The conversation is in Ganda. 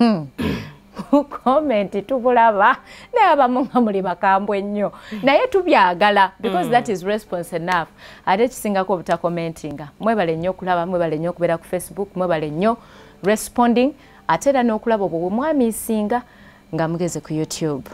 Hmm. comment tubulaba naye abamu nga muli bakambwe ennyo naye tubyagala because hmm. that is response enough. Ate ekisingako obutakomentinga. Mwebale nnyo okulaba mwebale nnyo okubeera ku facebook mwebale nnyo responding ate era n'okulaba obwo bwe mwamisinga nga mugeze ku youtube.